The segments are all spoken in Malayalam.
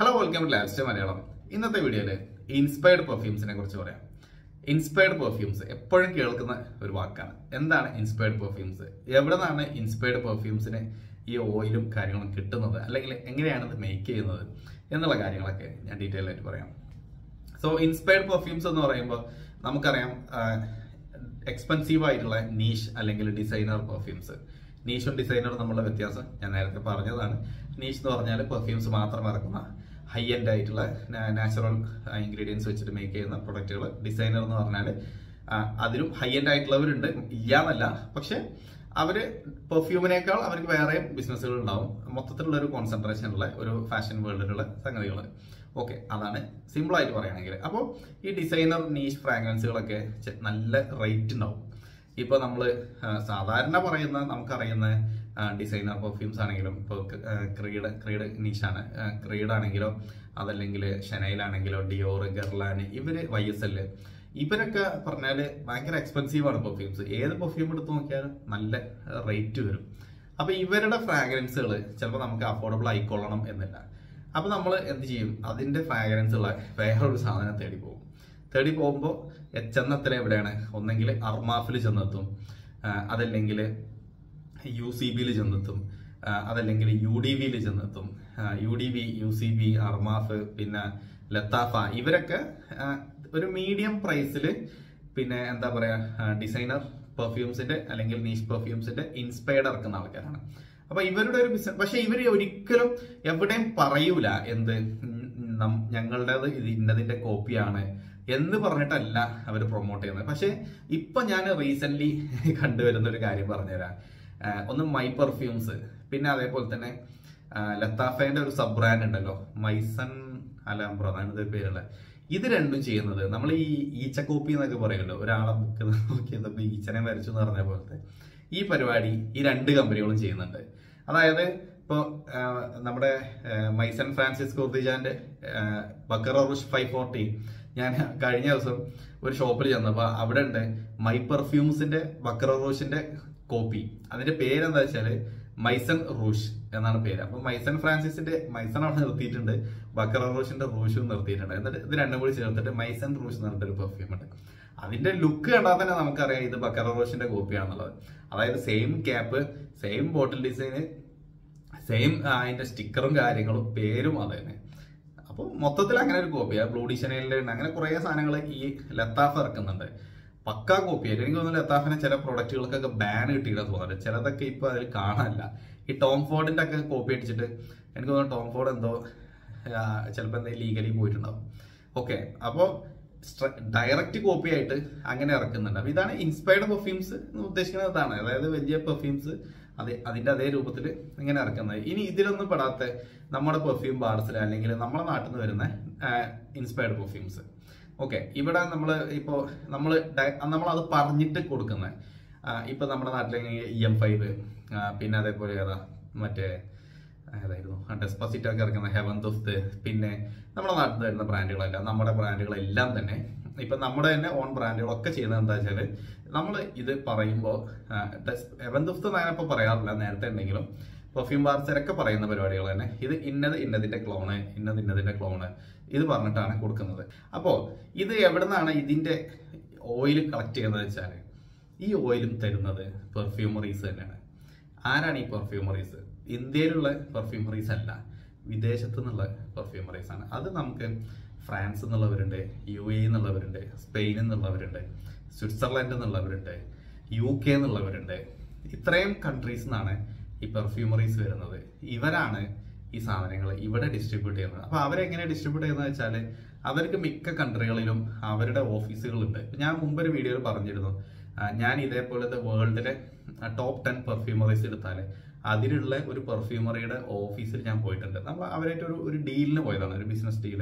Hello welcome to last Malayalam ഇന്നത്തെ വീഡിയോയിൽ ഇൻസ്പയർഡ് പെർഫ്യൂംസിനെ കുറിച്ച് പറയാം. ഇൻസ്പയർഡ് പെർഫ്യൂംസ് എപ്പോഴും കേൾക്കുന്ന ഒരു വാക്കാണ്. എന്താണ് ഇൻസ്പയർഡ് പെർഫ്യൂംസ് എവിടെ നിന്നാണ് ഇൻസ്പയർഡ് പെർഫ്യൂംസിന് ഈ ഓയിലും കാര്യങ്ങളും കിട്ടുന്നത്? അല്ലെങ്കിൽ എങ്ങനെയാണ് ഇത് മേക്ക് ചെയ്യുന്നത്? എന്നുള്ള കാര്യങ്ങളൊക്കെ ഞാൻ ഡീറ്റെയിൽ ആയിട്ട് പറയാം. സോ ഇൻസ്പയർഡ് പെർഫ്യൂംസ് എന്ന് പറയുമ്പോൾ നമുക്കറിയാം എക്സ്പെൻസീവ് ആയിട്ടുള്ള നീഷ് അല്ലെങ്കിൽ ഡിസൈനർ പെർഫ്യൂംസ് നീഷും ഡിസൈനറും തമ്മിലുള്ള വ്യത്യാസം ഞാൻ നേരത്തെ പറഞ്ഞതാണ്. നീഷ് എന്ന് പറഞ്ഞാൽ പെർഫ്യൂംസ് മാത്രം ഇറക്കുന്ന ഹൈ എൻഡ് ആയിട്ടുള്ള നാച്ചുറൽ ഇൻഗ്രീഡിയൻസ് വെച്ചിട്ട് മേക്ക് ചെയ്യുന്ന പ്രൊഡക്റ്റുകൾ ഡിസൈനർ എന്ന് പറഞ്ഞാൽ അതിലും ഹൈ എൻഡ് ആയിട്ടുള്ളവരുണ്ട്. ഇല്ല എന്നല്ല പക്ഷെ അവർ പെർഫ്യൂമിനേക്കാൾ അവർക്ക് വേറെ ബിസിനസ്സുകൾ ഉണ്ടാവും. മൊത്തത്തിലുള്ള ഒരു കോൺസെൻട്രേഷൻ ഉള്ള ഒരു ഫാഷൻ വേൾഡിലുള്ള സംഗതികൾ ഓക്കെ അതാണ് സിമ്പിൾ ആയിട്ട് പറയുകയാണെങ്കിൽ. അപ്പോൾ ഈ ഡിസൈനർ നീഷ് ഫ്രാഗ്രൻസുകളൊക്കെ നല്ല റേറ്റ് ഉണ്ടാവും. ഇപ്പൊ നമ്മൾ സാധാരണ പറയുന്ന നമുക്കറിയുന്ന ഡിസൈനർ പെർഫ്യൂംസ് ആണെങ്കിലും ഇപ്പോൾ ക്രീഡ് ക്രീഡ് നിഷാണ്. ക്രീഡ് ആണെങ്കിലോ അതല്ലെങ്കിൽ ഷെനൈലാണെങ്കിലോ ഡിയോർ ഗർലാൻ ഇവർ വൈ എസ് എൽ ഇവരൊക്കെ പറഞ്ഞാൽ ഭയങ്കര എക്സ്പെൻസീവ് ആണ് പെർഫ്യൂംസ് ഏത് പെർഫ്യൂം എടുത്ത് നോക്കിയാലും നല്ല റേറ്റ് വരും. അപ്പോൾ ഇവരുടെ ഫ്രാഗ്രൻസുകൾ ചിലപ്പോൾ നമുക്ക് അഫോർഡബിൾ ആയിക്കൊള്ളണം എന്നില്ല. അപ്പോൾ നമ്മൾ എന്ത് ചെയ്യും? അതിന്റെ ഫ്രാഗ്രൻസുള്ള വേറൊരു സാധനം തേടി പോകും. തേടി പോകുമ്പോൾ ചെന്നെത്തല എവിടെയാണ്? ഒന്നെങ്കിൽ അർമാഫിൽ ചെന്നെത്തും. അതല്ലെങ്കിൽ യു സി ബിയിൽ ചെന്നെത്തും. അതല്ലെങ്കിൽ യു ഡി വിയിൽ ചെന്നെത്തും. U D V U C B Armaf പിന്നെ ലത്താഫ ഇവരൊക്കെ ഒരു മീഡിയം പ്രൈസിൽ പിന്നെ എന്താ പറയുക ഡിസൈനർ പെർഫ്യൂംസിന്റെ അല്ലെങ്കിൽ നീഷ് പെർഫ്യൂംസിന്റെ ഇൻസ്പയർഡ് ഇറക്കുന്ന ആൾക്കാരാണ്. അപ്പൊ ഇവരുടെ ഒരു ബിസിനസ് പക്ഷെ ഇവർ ഒരിക്കലും എവിടെയും പറയൂല എന്ത് ഞങ്ങളുടേത് ഇത് ഇന്നതിന്റെ കോപ്പിയാണ് എന്ന് പറഞ്ഞിട്ടല്ല അവർ പ്രൊമോട്ട് ചെയ്യുന്നത്. പക്ഷെ ഇപ്പൊ ഞാൻ റീസെന്റ് കണ്ടുവരുന്ന ഒരു കാര്യം പറഞ്ഞുതരാം. ഒന്ന് മൈ പെർഫ്യൂംസ് പിന്നെ അതേപോലെ തന്നെ ലത്താഫേന്റെ ഒരു സബ് ബ്രാൻഡ് ഉണ്ടല്ലോ മൈസൺ അതാണ് ഇത് പേരുള്ള ഇത് രണ്ടും ചെയ്യുന്നത് നമ്മൾ ഈ ഈച്ച കോപ്പി എന്നൊക്കെ പറയുമല്ലോ ഒരാളെ ബുക്ക് നോക്കി ഈച്ചനെ വരച്ചു എന്ന് പറഞ്ഞ പോലത്തെ. ഈ പരിപാടി ഈ രണ്ട് കമ്പനികളും ചെയ്യുന്നുണ്ട്. അതായത് ഇപ്പോൾ നമ്മുടെ മൈസൺ ഫ്രാൻസിസ് കുർദിജാന്റെ ബക്കറ റുഷ് ഫൈവ് ഫോർട്ടി ഞാൻ കഴിഞ്ഞ ദിവസം ഒരു ഷോപ്പിൽ ചെന്നപ്പോൾ അവിടെ ഉണ്ട് മൈ പെർഫ്യൂംസിന്റെ ബക്കറ റൂഷിന്റെ കോപ്പി. അതിന്റെ പേരെന്താ വെച്ചാൽ മൈസൺ റൂഷ് എന്നാണ് പേര്. അപ്പൊ മൈസൺ ഫ്രാൻസിസിന്റെ മൈസൺ അവിടെ നിർത്തിയിട്ടുണ്ട്. ബക്കറ റൂഷിന്റെ റൂഷും നിർത്തിയിട്ടുണ്ട്. എന്നിട്ട് ഇത് രണ്ടും കൂടി ചേർത്തിട്ട് മൈസൺ റൂഷ് എന്ന് പറഞ്ഞിട്ട് ഒരു പെർഫ്യൂം ഉണ്ട്. അതിന്റെ ലുക്ക് കണ്ടാൽ തന്നെ നമുക്കറിയാം ഇത് ബക്കറ റോഷിന്റെ കോപ്പിയാണെന്നുള്ളത് അതായത് same cap same bottle design same അതിന്റെ സ്റ്റിക്കറും കാര്യങ്ങളും പേരും അത് തന്നെ. അപ്പോൾ മൊത്തത്തിൽ അങ്ങനെ ഒരു കോപ്പി ബ്ലൂ ഡിഷനയിലുണ്ട് അങ്ങനെ കുറേ സാധനങ്ങൾ ഈ ലത്താഫ് ഇറക്കുന്നുണ്ട്. പക്കാ കോപ്പി ആയിട്ട്. എനിക്ക് തോന്നുന്നു ലത്താഫിനെ ചില പ്രൊഡക്റ്റുകൾക്കൊക്കെ ബാൻ കിട്ടിയിട്ട് തോന്നുന്നുണ്ട് ചിലതൊക്കെ ഇപ്പൊ അതിൽ കാണാനില്ല. ഈ ടോം ഫോർഡിന്റെ ഒക്കെ കോപ്പി അടിച്ചിട്ട് എനിക്ക് തോന്നുന്നു ടോം ഫോർഡ് എന്തോ ചിലപ്പോൾ എന്തെങ്കിലും ലീഗലി പോയിട്ടുണ്ടാവും. ഓക്കെ അപ്പോൾ ഡയറക്റ്റ് കോപ്പി ആയിട്ട് അങ്ങനെ ഇറക്കുന്നുണ്ട്. അപ്പൊ ഇതാണ് ഇൻസ്പയർഡ് പെർഫ്യൂംസ് എന്ന് ഉദ്ദേശിക്കുന്നത് ഇതാണ്. അതായത് വലിയ പെർഫ്യൂംസ് അതെ അതിന്റെ അതേ രൂപത്തിൽ ഇങ്ങനെ ഇറക്കുന്നത്. ഇനി ഇതിലൊന്നും പെടാത്ത നമ്മുടെ പെർഫ്യൂം ബാർസിൽ അല്ലെങ്കിൽ നമ്മുടെ നാട്ടിൽ നിന്ന് വരുന്ന ഇൻസ്പയർഡ് പെർഫ്യൂംസ് ഓക്കെ ഇവിടെ നമ്മൾ ഇപ്പോൾ നമ്മൾ അത് പറഞ്ഞിട്ട് കൊടുക്കുന്നത് ഇപ്പം നമ്മുടെ നാട്ടിലെങ്ങനെ ഇ എം ഫൈവ് പിന്നെ അതേപോലെ ഏതാ മറ്റേ ഏതായിരുന്നു ഡെസ്പസിറ്റോ ഒക്കെ ഇറക്കുന്ന ഹെവൻ ദുഫ്ത് പിന്നെ നമ്മുടെ നാട്ടിൽ വരുന്ന ബ്രാൻഡുകളെല്ലാം നമ്മുടെ ബ്രാൻഡുകളെല്ലാം തന്നെ. ഇപ്പം നമ്മുടെ തന്നെ ഓൺ ബ്രാൻഡുകളൊക്കെ ചെയ്യുന്നത് എന്താ വെച്ചാൽ നമ്മൾ ഇത് പറയുമ്പോൾ ഹെവൻ ദുഫ്ത് ഞാനിപ്പോൾ പറയാറില്ല നേരത്തെ എന്തെങ്കിലും പെർഫ്യൂം ബാർസരൊക്കെ പറയുന്ന പരിപാടികൾ തന്നെ. ഇത് ഇന്നത് ഇന്നതിന്റെ ക്ലോണ് ഇന്നത് ഇന്നതിന്റെ ക്ലോണ് ഇത് പറഞ്ഞിട്ടാണ് കൊടുക്കുന്നത്. അപ്പോൾ ഇത് എവിടെ നിന്നാണ് ഇതിന്റെ ഓയിൽ കളക്ട് ചെയ്യുന്നത് വെച്ചാൽ ഈ ഓയിലും തരുന്നത് പെർഫ്യൂമറീസ് തന്നെയാണ്. ആരാണ് ഈ പെർഫ്യൂമറീസ് ഇന്ത്യയിലുള്ള പെർഫ്യൂമറീസ് അല്ല വിദേശത്തു നിന്നുള്ള പെർഫ്യൂമറീസ് ആണ്. അത് നമുക്ക് ഫ്രാൻസ് എന്നുള്ളവരുണ്ട് യു എ എന്നുള്ളവരുണ്ട് സ്പെയിൻ എന്നുള്ളവരുണ്ട് സ്വിറ്റ്സർലൻഡ് എന്നുള്ളവരുണ്ട് യു കെ എന്നുള്ളവരുണ്ട്. ഇത്രയും കൺട്രീസ് നിന്നാണ് ഈ പെർഫ്യൂമറീസ് വരുന്നത്. ഇവരാണ് ഈ സാധനങ്ങൾ ഇവിടെ ഡിസ്ട്രിബ്യൂട്ട് ചെയ്യുന്നത്. അപ്പൊ അവരെങ്ങനെ ഡിസ്ട്രിബ്യൂട്ട് ചെയ്യുന്നത് വെച്ചാൽ അവർക്ക് മിക്ക കൺട്രികളിലും അവരുടെ ഓഫീസുകളുണ്ട് ഞാൻ മുമ്പൊരു വീഡിയോയിൽ പറഞ്ഞിരുന്നു. ഞാൻ ഇതേപോലത്തെ വേൾഡിലെ ടോപ്പ് ടെൻ പെർഫ്യൂമറീസ് എടുത്താൽ അതിലുള്ള ഒരു പെർഫ്യൂമറിയുടെ ഓഫീസിൽ ഞാൻ പോയിട്ടുണ്ട്. നമ്മൾ അവരായിട്ട് ഒരു ഒരു ഡീലിന് പോയതാണ്. ഒരു ബിസിനസ് ഡീൽ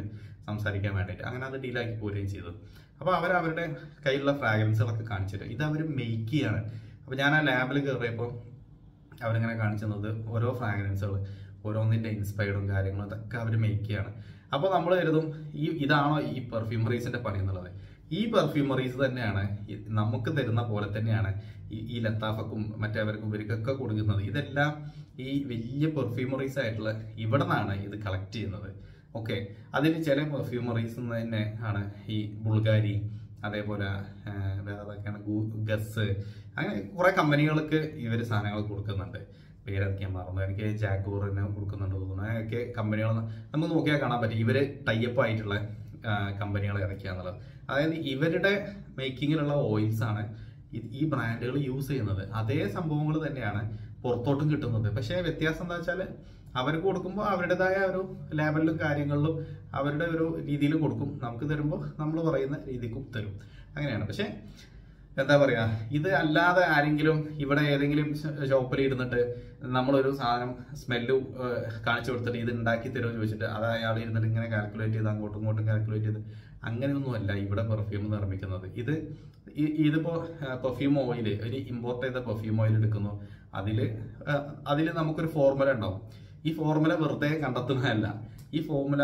സംസാരിക്കാൻ വേണ്ടിയിട്ട്. അങ്ങനെ അത് ഡീലാക്കി പോരുകയും ചെയ്തു. അപ്പോൾ അവർ അവരുടെ കയ്യിലുള്ള ഫ്രാഗ്രൻസുകളൊക്കെ കാണിച്ചിട്ട് ഇത് അവർ മെയ്ക്ക് ചെയ്യാണ്. അപ്പോൾ ഞാൻ ആ ലാബിൽ കയറിയപ്പോൾ അവരിങ്ങനെ കാണിച്ചു തന്നത് ഓരോ ഫ്രാഗ്രൻസുകൾ ഓരോന്നിന്റെ ഇൻസ്പയർഡും കാര്യങ്ങളും ഇതൊക്കെ അവർ മേക്ക് ചെയ്യാണ്. അപ്പോൾ നമ്മൾ കരുതും ഈ ഇതാണോ ഈ പെർഫ്യൂമറീസിന്റെ പണി എന്നുള്ളത്? ഈ പെർഫ്യൂമറീസ് തന്നെയാണ് നമുക്ക് തരുന്ന പോലെ തന്നെയാണ് ഈ ലത്താഫക്കും മറ്റേവർക്കും ഇവർക്കൊക്കെ കൊടുക്കുന്നത്. ഇതെല്ലാം ഈ വലിയ പെർഫ്യൂമറീസ് ആയിട്ടുള്ള ഇവിടെ നിന്നാണ് ഇത് കളക്ട് ചെയ്യുന്നത്. ഓക്കെ അതിന് ചില പെർഫ്യൂമറീസ് തന്നെ ആണ് ഈ ബുൾഗാരി അതേപോലെ വേറെ ഏതൊക്കെയാണ്? ഗസ് അങ്ങനെ കുറെ കമ്പനികൾക്ക് ഇവർ സാധനങ്ങൾ കൊടുക്കുന്നുണ്ട്. പേരൊക്കെ മറന്നു. എനിക്ക് ജാഗോറിന് കൊടുക്കുന്നുണ്ട് തോന്നുന്നു. അങ്ങനെയൊക്കെ കമ്പനികൾ നമുക്ക് നോക്കിയാൽ കാണാൻ പറ്റും. ഇവർ ടൈപ്പ് ആയിട്ടുള്ള കമ്പനികൾ ഇറക്കിയാന്നുള്ളത് അതായത് ഇവരുടെ മേക്കിങ്ങിലുള്ള ഓയിൽസ് ആണ് ഈ ബ്രാൻഡുകൾ യൂസ് ചെയ്യുന്നത്. അതേ സംഭവങ്ങൾ തന്നെയാണ് പുറത്തോട്ടും കിട്ടുന്നത്. പക്ഷേ വ്യത്യാസം എന്താ വെച്ചാൽ അവർക്ക് കൊടുക്കുമ്പോൾ അവരുടേതായ ഒരു ലേബലിലും കാര്യങ്ങളിലും അവരുടെ ഒരു രീതിയിൽ കൊടുക്കും. നമുക്ക് തരുമ്പോൾ നമ്മൾ പറയുന്ന രീതിക്കും തരും. അങ്ങനെയാണ്. പക്ഷേ എന്താ പറയാ ഇത് അല്ലാതെ ആരെങ്കിലും ഇവിടെ ഏതെങ്കിലും ഷോപ്പിൽ ഇരുന്നിട്ട് നമ്മളൊരു സാധനം സ്മെല്ല് കാണിച്ചു കൊടുത്തിട്ട് ഇത് ഉണ്ടാക്കി തരുമോ ചോദിച്ചിട്ട് അത് അയാൾ ഇരുന്നിട്ട് ഇങ്ങനെ കാൽക്കുലേറ്റ് ചെയ്ത് അങ്ങോട്ടും ഇങ്ങോട്ടും കാൽക്കുലേറ്റ് ചെയ്ത് അങ്ങനെയൊന്നുമല്ല ഇവിടെ പെർഫ്യൂം നിർമ്മിക്കുന്നത്. ഇത് ഇതിപ്പോ പെർഫ്യൂം ഓയിൽ ഒരു ഇമ്പോർട്ട് ചെയ്ത പെർഫ്യൂം ഓയിൽ എടുക്കുന്നു. അതിൽ അതിൽ നമുക്കൊരു ഫോർമുല ഉണ്ടാവും. ഈ ഫോർമുല വെറുതെ കണ്ടെത്തുന്നതല്ല. ഈ ഫോർമുല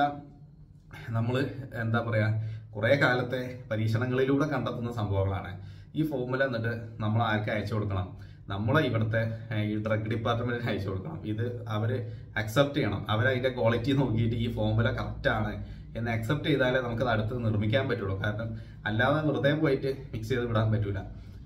നമ്മൾ എന്താ പറയാ കുറെ കാലത്തെ പരീക്ഷണങ്ങളിലൂടെ കണ്ടെത്തുന്ന സംഭവങ്ങളാണ്. ഈ ഫോർമുല എന്നിട്ട് നമ്മൾ ആർക്ക് അയച്ചു കൊടുക്കണം? നമ്മൾ ഇവിടുത്തെ ഈ ഡ്രഗ് ഡിപ്പാർട്ട്മെന്റിന് അയച്ചു കൊടുക്കണം. ഇത് അവർ അക്സെപ്റ്റ് ചെയ്യണം. അവർ അതിന്റെ ക്വാളിറ്റി നോക്കിയിട്ട് ഈ ഫോർമുല ആണ് എന്ന് അക്സെപ്റ്റ് ചെയ്താലേ നമുക്ക് അടുത്ത് നിർമ്മിക്കാൻ പറ്റുള്ളൂ. കാരണം അല്ലാതെ വെറുതെ പോയിട്ട് മിക്സ് ചെയ്ത് വിടാൻ പറ്റൂല.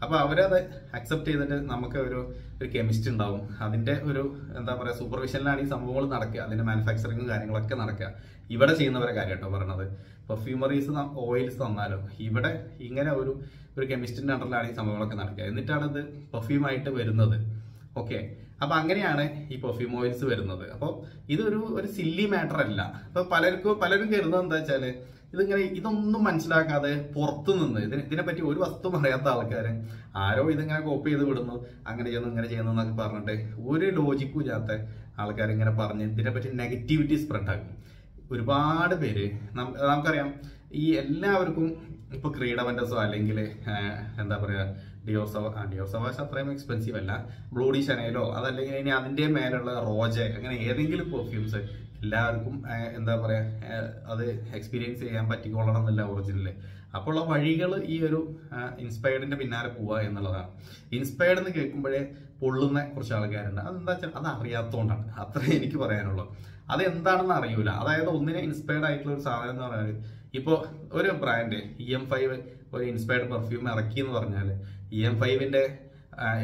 അപ്പോൾ അവരത് അക്സെപ്റ്റ് ചെയ്തിട്ട് നമുക്ക് ഒരു ഒരു കെമിസ്റ്റ് ഉണ്ടാവും. അതിന്റെ ഒരു എന്താ പറയുക സൂപ്പർവിഷനിലാണ് ഈ സംഭവങ്ങൾ നടക്കുക. അതിന്റെ മാനുഫാക്ചറിങ്ങും കാര്യങ്ങളൊക്കെ നടക്കുക. ഇവിടെ ചെയ്യുന്നവരെ കാര്യം കേട്ടോ പറയണത് പെർഫ്യൂമറീസ് ഓയിൽസ് തന്നാലും ഇവിടെ ഇങ്ങനെ ഒരു ഒരു കെമിസ്റ്റിന്റെ അണ്ടറിലാണ് ഈ സംഭവങ്ങളൊക്കെ നടക്കുക. എന്നിട്ടാണ് ഇത് പെർഫ്യൂം ആയിട്ട് വരുന്നത്. ഓക്കെ അപ്പൊ അങ്ങനെയാണ് ഈ പെർഫ്യൂം ഓയിൽസ് വരുന്നത്. അപ്പോൾ ഇതൊരു ഒരു സില്ലി മാറ്റർ അല്ല. അപ്പൊ പലർക്കും പലരും കരുതുന്നത് എന്താ വെച്ചാൽ ഇതിങ്ങനെ ഇതൊന്നും മനസ്സിലാക്കാതെ പുറത്തു നിന്ന് ഇതിനെ ഇതിനെപ്പറ്റി ഒരു വസ്തു അറിയാത്ത ആൾക്കാര് ആരോ ഇതിങ്ങനെ കോപ്പി ചെയ്ത് വിടുന്നു. അങ്ങനെ ചെയ്യുന്നു ഇങ്ങനെ ചെയ്യുന്നു എന്നൊക്കെ പറഞ്ഞിട്ട് ഒരു ലോജിക്കും ഇല്ലാത്ത ആൾക്കാർ ഇങ്ങനെ പറഞ്ഞ് ഇതിനെപ്പറ്റി നെഗറ്റിവിറ്റി സ്പ്രെഡ് ആക്കും. ഒരുപാട് പേര് നമുക്കറിയാം ഈ എല്ലാവർക്കും ഇപ്പൊ ക്രീഡവന്റസോ അല്ലെങ്കിൽ എന്താ പറയുക ഡിയോസവ ആ ഡിയോസവാഷ് അത്രയും എക്സ്പെൻസീവ് അല്ല. ബ്ലൂഡി ഷനയിലോ അതല്ലെങ്കിൽ ഇനി അതിന്റെ മേലുള്ള റോജെ അങ്ങനെ ഏതെങ്കിലും പെർഫ്യൂംസ് എല്ലാവർക്കും എന്താ പറയുക ആ, അത് എക്സ്പീരിയൻസ് ചെയ്യാൻ പറ്റിക്കൊള്ളണം എന്നല്ല ഒറിജിനൽ അപ്പോൾ ഉള്ള വഴികൾ ഈ ഒരു ഇൻസ്പയർഡിന്റെ പിന്നാലെ പോവുക എന്നുള്ളതാണ്. ഇൻസ്പയർഡ് എന്ന് കേൾക്കുമ്പോഴേ പൊള്ളുന്ന കുറച്ച് ആൾക്കാരുണ്ട്. അതെന്താ വെച്ചാൽ അത് അറിയാത്തതുകൊണ്ടാണ് അത്രേ എനിക്ക് പറയാനുള്ളൂ. അത് എന്താണെന്ന് അറിയൂല. അതായത് ഒന്നിനെ ഇൻസ്പയർഡ് ആയിട്ടുള്ള ഒരു സാധനം എന്ന് പറഞ്ഞാൽ ഇപ്പോൾ ഒരു ബ്രാൻഡ് ഇ എം ഫൈവ് ഒരു ഇൻസ്പയർഡ് പെർഫ്യൂം ഇറക്കി എന്ന് പറഞ്ഞാൽ ഇ എം ഫൈവിന്റെ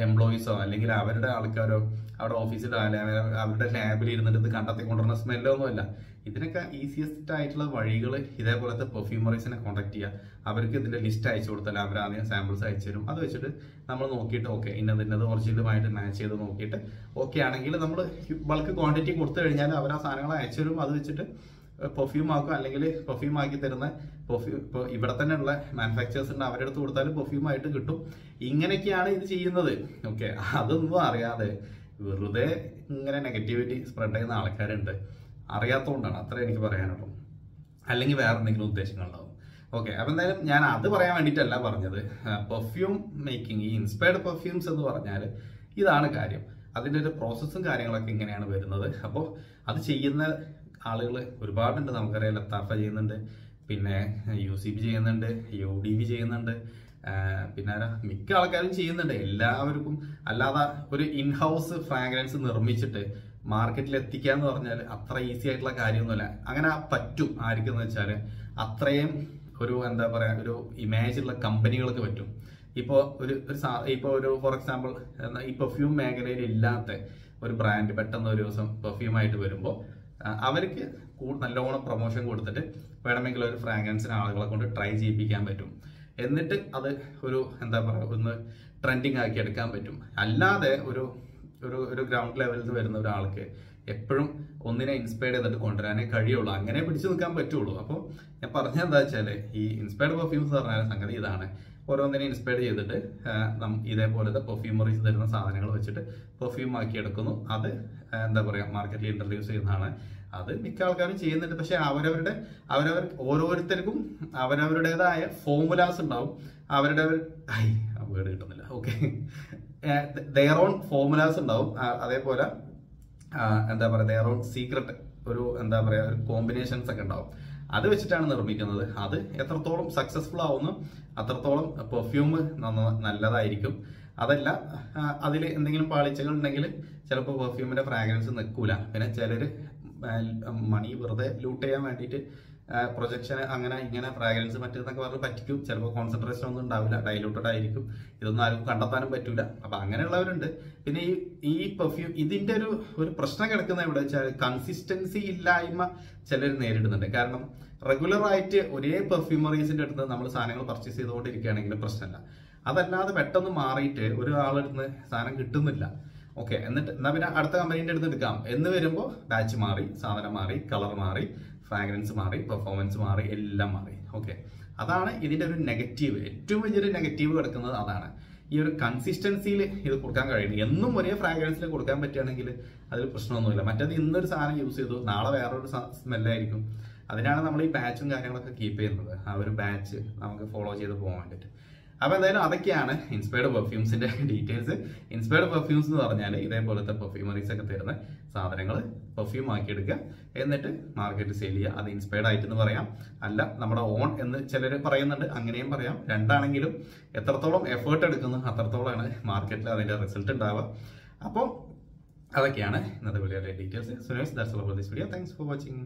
എംപ്ലോയീസോ അല്ലെങ്കിൽ അവരുടെ ആൾക്കാരോ അവരുടെ ഓഫീസിലോ അല്ലെങ്കിൽ അവരുടെ ലാബിൽ ഇരുന്നിട്ട് ഇത് കണ്ടെത്തിക്കൊണ്ടിരുന്ന സ്മെല്ലോ ഒന്നുമല്ല ഇതിനൊക്കെ ഈസിയസ്റ്റ് ആയിട്ടുള്ള വഴികൾ ഇതേപോലത്തെ പെർഫ്യൂമറീസിനെ കോൺടാക്ട് ചെയ്യുക. അവർക്ക് ഇതിന്റെ ലിസ്റ്റ് അയച്ചു കൊടുത്താൽ അവർ ആദ്യം സാമ്പിൾസ് അയച്ചു തരും. അത് വെച്ചിട്ട് നമ്മൾ നോക്കിയിട്ട് ഓക്കെ ഇന്നത് ഇന്നത് ഒറിജിനലുമായിട്ട് മാച്ച് ചെയ്ത് നോക്കിയിട്ട് ഓക്കെ ആണെങ്കിൽ നമ്മൾ ബൾക്ക് ക്വാണ്ടിറ്റി കൊടുത്തു കഴിഞ്ഞാൽ അവർ ആ സാധനങ്ങൾ അയച്ചു തരും. അത് വെച്ചിട്ട് പെർഫ്യൂം ആക്കും അല്ലെങ്കിൽ പെർഫ്യൂം ആക്കി തരുന്ന പെർഫ്യൂം ഇപ്പോൾ ഇവിടെ തന്നെ ഉള്ള മാനുഫാക്ചേഴ്സ് ഉണ്ട്. അവരുടെ അടുത്ത് കൊടുത്താലും പെർഫ്യൂം ആയിട്ട് കിട്ടും. ഇങ്ങനെയൊക്കെയാണ് ഇത് ചെയ്യുന്നത്. ഓക്കെ അതൊന്നും അറിയാതെ വെറുതെ ഇങ്ങനെ നെഗറ്റിവിറ്റി സ്പ്രെഡ് ചെയ്യുന്ന ആൾക്കാരുണ്ട്. അറിയാത്തതുകൊണ്ടാണ് അത്ര എനിക്ക് പറയാനുള്ളൂ. അല്ലെങ്കിൽ വേറെ എന്തെങ്കിലും ഉദ്ദേശങ്ങളുണ്ടാവും. ഓക്കെ അപ്പം എന്തായാലും ഞാൻ അത് പറയാൻ വേണ്ടിയിട്ടല്ല പറഞ്ഞത്. പെർഫ്യൂം മേക്കിംഗ് ഈ ഇൻസ്പയർഡ് പെർഫ്യൂംസ് എന്ന് പറഞ്ഞാൽ ഇതാണ് കാര്യം. അതിന്റെ ഒരു പ്രോസസ്സും കാര്യങ്ങളൊക്കെ ഇങ്ങനെയാണ് വരുന്നത്. അപ്പോൾ അത് ചെയ്യുന്ന ആളുകൾ ഒരുപാടുണ്ട് നമുക്കറിയാം ലത്താഫ ചെയ്യുന്നുണ്ട്. പിന്നെ യു സി ബി ചെയ്യുന്നുണ്ട്. യു ഡി ബി ചെയ്യുന്നുണ്ട് പിന്നെ? മിക്ക ആൾക്കാരും ചെയ്യുന്നുണ്ട്. എല്ലാവർക്കും അല്ലാതെ ഒരു ഇൻഹൗസ് ഫ്രാഗ്രൻസ് നിർമ്മിച്ചിട്ട് മാർക്കറ്റിൽ എത്തിക്കുക എന്ന് പറഞ്ഞാൽ അത്ര ഈസി ആയിട്ടുള്ള കാര്യമൊന്നുമല്ല. അങ്ങനെ പറ്റും ആർക്കെന്ന് വെച്ചാൽ അത്രയും ഒരു എന്താ പറയാ ഒരു ഇമേജ് ഉള്ള കമ്പനികൾക്ക് പറ്റും. ഇപ്പോൾ ഒരു ഒരു ഇപ്പോൾ ഒരു ഫോർ എക്സാമ്പിൾ ഈ പെർഫ്യൂം മേഖലയിൽ ഇല്ലാത്ത ഒരു ബ്രാൻഡ് പെട്ടെന്ന് ഒരു ദിവസം പെർഫ്യൂമായിട്ട് വരുമ്പോൾ അവർക്ക് കൂ- നല്ലോണം പ്രൊമോഷൻ കൊടുത്തിട്ട് വേണമെങ്കിൽ ഒരു ഫ്രാഗ്രൻസിന് ആളുകളെ കൊണ്ട് ട്രൈ ചെയ്യിപ്പിക്കാൻ പറ്റും. എന്നിട്ട് അത് ഒരു എന്താ പറയുക ഒന്ന് ട്രെൻഡിങ് ആക്കി എടുക്കാൻ പറ്റും. അല്ലാതെ ഒരു ഒരു ഒരു ഗ്രൗണ്ട് ലെവലിൽ നിന്ന് വരുന്ന ഒരാൾക്ക് എപ്പോഴും ഒന്നിനെ ഇൻസ്പയർ ചെയ്തിട്ട് കൊണ്ടുവരാനേ കഴിയുള്ളൂ. അങ്ങനെ പിടിച്ചു നിൽക്കാൻ പറ്റുള്ളൂ. അപ്പോൾ ഞാൻ പറഞ്ഞ എന്താ വെച്ചാൽ ഈ ഇൻസ്പയർഡ് പെർഫ്യൂംസ് പറഞ്ഞാൽ സംഗതി ഇതാണ്. ഓരോന്നിനെ ഇൻസ്പയർ ചെയ്തിട്ട് ഇതേപോലത്തെ പെർഫ്യൂമറീസ് തരുന്ന സാധനങ്ങൾ വെച്ചിട്ട് പെർഫ്യൂം ആക്കി എടുക്കുന്നു. അത് എന്താ പറയുക മാർക്കറ്റിൽ ഇൻട്രൊഡ്യൂസ് ചെയ്യുന്നതാണ്. അത് മിക്ക ആൾക്കാരും ചെയ്യുന്നുണ്ട്. പക്ഷെ അവരവരുടെ അവരവർ ഓരോരുത്തർക്കും അവരവരുടേതായ ഫോമുലാസ് ഉണ്ടാവും. അവരുടെ ഐ കിട്ടുന്നില്ല. ഓക്കെ ദയർ ഓൺ ഫോമുലാസ് ഉണ്ടാവും. അതേപോലെ എന്താ പറയുക ദയർ ഓൺ സീക്രട്ട് ഒരു എന്താ പറയുക ഒരു കോമ്പിനേഷൻസ് ഒക്കെ ഉണ്ടാവും. അത് വെച്ചിട്ടാണ് നിർമ്മിക്കുന്നത്. അത് എത്രത്തോളം സക്സസ്ഫുൾ ആവുന്നു അത്രത്തോളം പെർഫ്യൂം നല്ലതായിരിക്കും. അതല്ല അതിൽ എന്തെങ്കിലും പാളിച്ചകൾ ഉണ്ടെങ്കിൽ ചിലപ്പോൾ പെർഫ്യൂമിന്റെ ഫ്രാഗ്രൻസ് നിൽക്കൂല. പിന്നെ ചിലർ മണി വെറുതെ ലൂട്ട് ചെയ്യാൻ വേണ്ടിയിട്ട് പ്രൊജക്ഷൻ അങ്ങനെ ഇങ്ങനെ ഫ്രാഗ്രൻസ് മറ്റേന്നൊക്കെ പറഞ്ഞ് പറ്റിക്കും. ചിലപ്പോൾ കോൺസെൻട്രേഷൻ ഒന്നും ഉണ്ടാവില്ല. ഡൈലൂട്ടഡ് ആയിരിക്കും. ഇതൊന്നും ആർക്കും കണ്ടെത്താനും പറ്റൂല. അപ്പൊ അങ്ങനെയുള്ളവരുണ്ട്. പിന്നെ ഈ ഈ പെർഫ്യൂം ഇതിന്റെ ഒരു ഒരു പ്രശ്നം കിടക്കുന്ന എവിടെ വെച്ചാൽ കൺസിസ്റ്റൻസി ഇല്ലായ്മ ചിലർ നേരിടുന്നുണ്ട്. കാരണം റെഗുലർ ആയിട്ട് ഒരേ പെർഫ്യൂമറീസിന്റെ അടുത്ത് നമ്മൾ സാധനങ്ങൾ പർച്ചേസ് ചെയ്തുകൊണ്ടിരിക്കുകയാണെങ്കിൽ പ്രശ്നമില്ല. അതല്ലാതെ പെട്ടെന്ന് മാറിയിട്ട് ഒരാളെടുത്ത് സാധനം കിട്ടുന്നില്ല. ഓക്കെ എന്നിട്ട് എന്നാ പിന്നെ അടുത്ത കമ്പനീന്റെ അടുത്ത് എടുക്കാം. എന്ന് വരുമ്പോൾ ബാച്ച് മാറി സാധനം മാറി കളർ മാറി ഫ്രാഗ്രൻസ് മാറി പെർഫോമൻസ് മാറി എല്ലാം മാറി. ഓക്കെ അതാണ് ഇതിന്റെ ഒരു നെഗറ്റീവ് ഏറ്റവും വലിയൊരു നെഗറ്റീവ് കിടക്കുന്നത് അതാണ്. ഈ ഒരു കൺസിസ്റ്റൻസിയിൽ ഇത് കൊടുക്കാൻ കഴിയുന്നു. എന്നും ഒരേ ഫ്രാഗ്രൻസിൽ കൊടുക്കാൻ പറ്റുകയാണെങ്കിൽ അതിൽ പ്രശ്നമൊന്നുമില്ല. മറ്റേത് ഇന്നൊരു സാധനം യൂസ് ചെയ്തു നാളെ വേറൊരു സ്മെല്ലായിരിക്കും അതിനാണ് നമ്മൾ ഈ ബാച്ചും കാര്യങ്ങളൊക്കെ കീപ്പ് ചെയ്യുന്നത്. ആ ഒരു ബാച്ച് നമുക്ക് ഫോളോ ചെയ്ത് പോകാൻ വേണ്ടിയിട്ട്. അപ്പോൾ എന്തായാലും അതൊക്കെയാണ് ഇൻസ്പയർഡ് പെർഫ്യൂംസിന്റെ ഡീറ്റെയിൽസ് ഇൻസ്പയർഡ് പെർഫ്യൂംസ് എന്ന് പറഞ്ഞാൽ ഇതേപോലത്തെ പെർഫ്യൂമറീസ് ഒക്കെ തരുന്ന സാധനങ്ങൾ പെർഫ്യൂം ആക്കിയെടുക്കുക. എന്നിട്ട് മാർക്കറ്റ് സെയിൽ ചെയ്യുക. അത് ഇൻസ്പയർഡ് ആയിട്ടെന്ന് പറയാം. അല്ല നമ്മുടെ ഓൺ എന്ന് ചിലർ പറയുന്നുണ്ട്. അങ്ങനെയും പറയാം. രണ്ടാണെങ്കിലും എത്രത്തോളം എഫേർട്ട് എടുക്കുന്നു അത്രത്തോളമാണ് മാർക്കറ്റിൽ അതിന്റെ റിസൾട്ട് ഉണ്ടാവുക. അപ്പോൾ അതൊക്കെയാണ് ഇന്നത്തെ വീഡിയോയുടെ details Sunesh that's this video thanks for watching